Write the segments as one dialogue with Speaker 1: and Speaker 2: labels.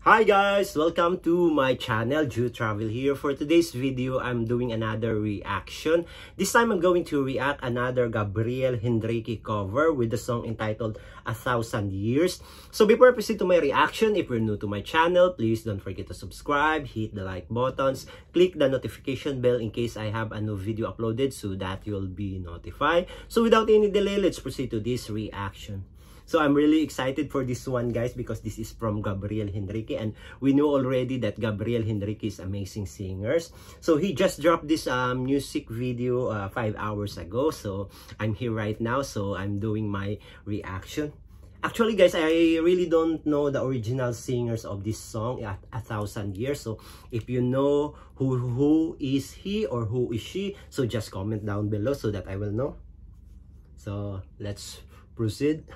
Speaker 1: Hi guys! Welcome to my channel, Jaw Travel here. For today's video, I'm doing another reaction. This time, I'm going to react another Gabriel Henrique cover with the song entitled A Thousand Years. So before I proceed to my reaction, if you're new to my channel, please don't forget to subscribe, hit the like buttons, click the notification bell in case I have a new video uploaded so that you'll be notified. So without any delay, let's proceed to this reaction. So I'm really excited for this one guys because this is from Gabriel Henrique and we know already that Gabriel Henrique is amazing singers. So he just dropped this um, music video uh, five hours ago. So I'm here right now so I'm doing my reaction. Actually guys, I really don't know the original singers of this song at a thousand years. So if you know who who is he or who is she, so just comment down below so that I will know. So let's proceed.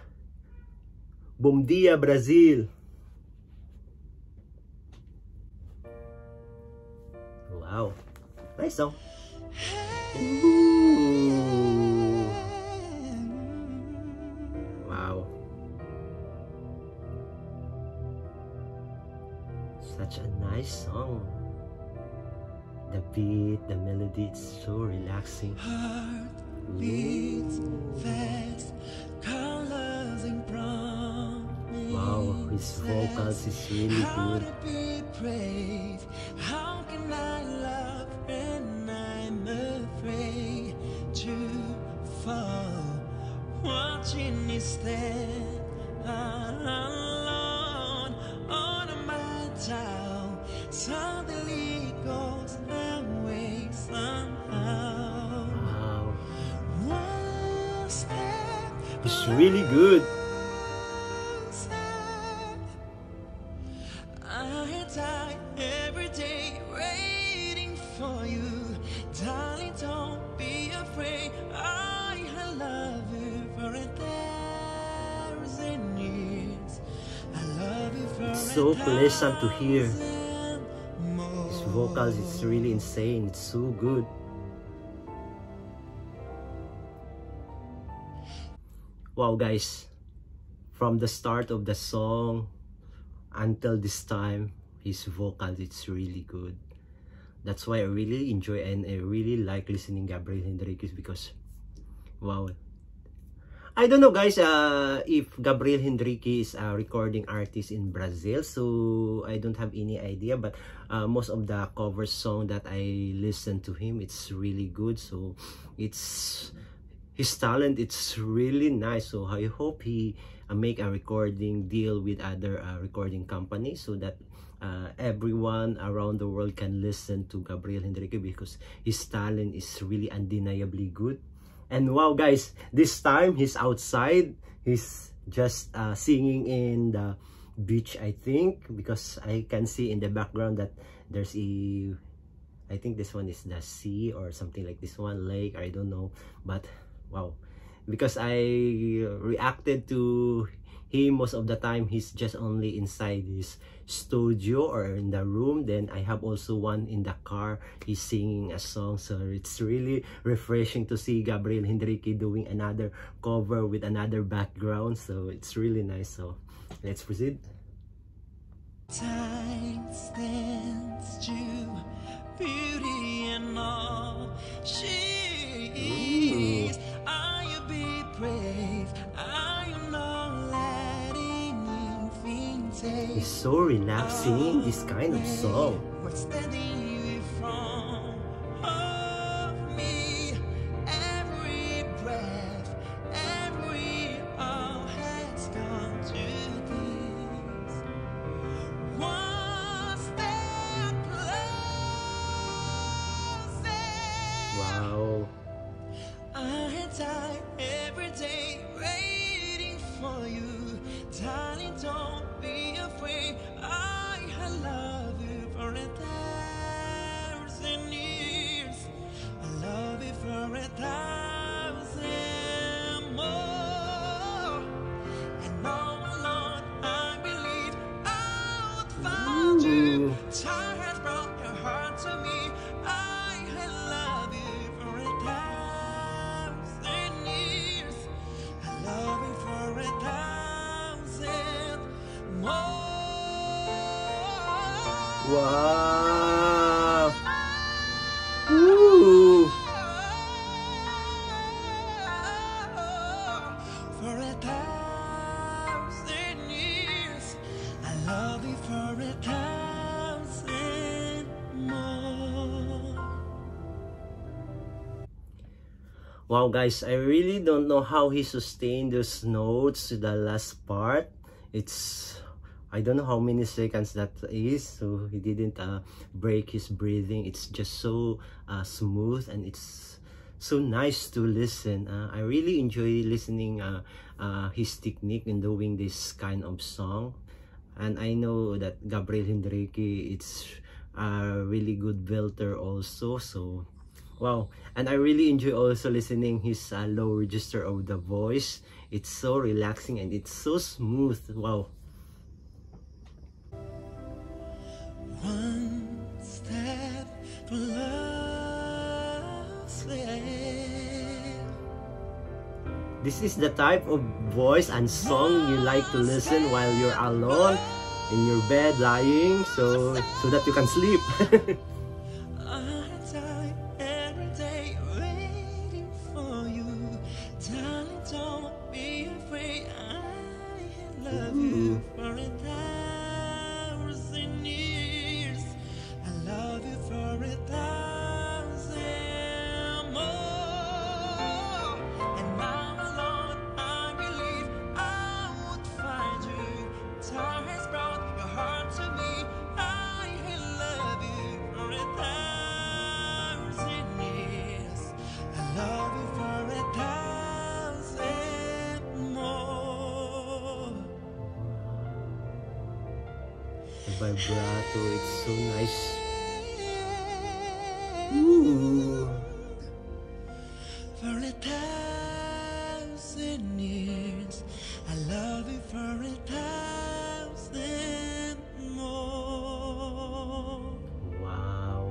Speaker 1: Bom dia, Brazil! Wow. Nice song. Ooh. Wow. Such a nice song. The beat, the melody, it's so relaxing.
Speaker 2: Heart beats fast,
Speaker 1: his vocals is really
Speaker 2: How
Speaker 1: good.
Speaker 2: to be brave? How can I love when I'm afraid to fall? Watching you stand alone on my town suddenly goes away somehow.
Speaker 1: Wow. It's really good. So pleasant to hear. His vocals it's really insane. It's so good. Wow guys, from the start of the song until this time, his vocals it's really good. That's why I really enjoy and I really like listening Gabriel Henriquez because wow. I don't know guys uh, if Gabriel Henrique is a recording artist in Brazil so I don't have any idea but uh, most of the cover song that I listen to him it's really good. So it's his talent it's really nice. So I hope he uh, make a recording deal with other uh, recording companies so that uh, everyone around the world can listen to Gabriel Henrique because his talent is really undeniably good and wow guys this time he's outside. He's just uh, singing in the beach I think because I can see in the background that there's a I think this one is the sea or something like this one lake I don't know. But wow. Because I reacted to him most of the time he's just only inside his studio or in the room. Then I have also one in the car. He's singing a song. So it's really refreshing to see Gabriel Henrique doing another cover with another background. So it's really nice. So let's proceed.
Speaker 2: Time stands to beauty and all. She is. You be brave?
Speaker 1: It's so relaxing this kind of song Wow! Ooh!
Speaker 2: For a thousand years, I love you for a thousand more.
Speaker 1: Wow guys, I really don't know how he sustained those notes to the last part. It's I don't know how many seconds that is so he didn't uh, break his breathing. It's just so uh, smooth and it's so nice to listen. Uh, I really enjoy listening uh, uh, his technique in doing this kind of song. And I know that Gabriel Henrique it's a really good belter also so wow. And I really enjoy also listening his uh, low register of the voice. It's so relaxing and it's so smooth. Wow
Speaker 2: Closer.
Speaker 1: This is the type of voice and song you like to listen while you're alone in your bed lying so so that you can sleep. the vibrato, it's so nice. Ooh.
Speaker 2: For a thousand years, I love you for a thousand more.
Speaker 1: Wow.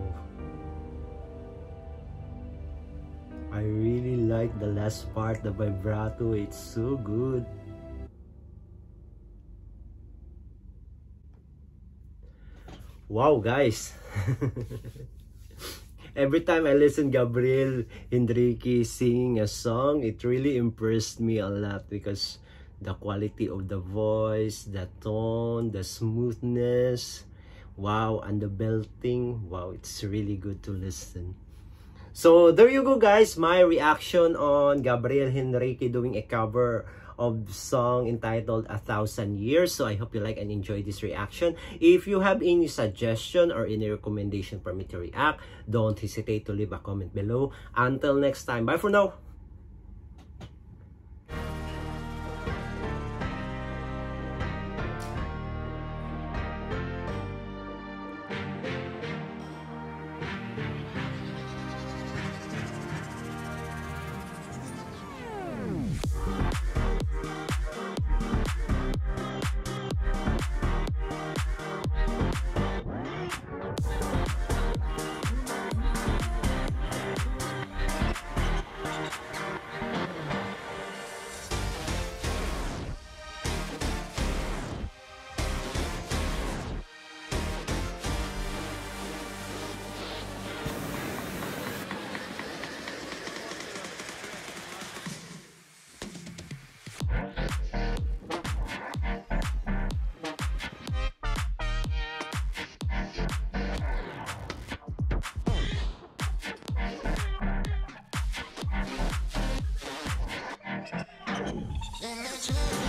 Speaker 1: I really like the last part, the vibrato, it's so good. Wow, guys. Every time I listen Gabriel Henrique singing a song, it really impressed me a lot because the quality of the voice, the tone, the smoothness, wow, and the belting, wow, it's really good to listen. So there you go guys, my reaction on Gabriel Henrique doing a cover of song entitled A Thousand Years. So I hope you like and enjoy this reaction. If you have any suggestion or any recommendation for me to react, don't hesitate to leave a comment below. Until next time, bye for now!
Speaker 2: Yeah,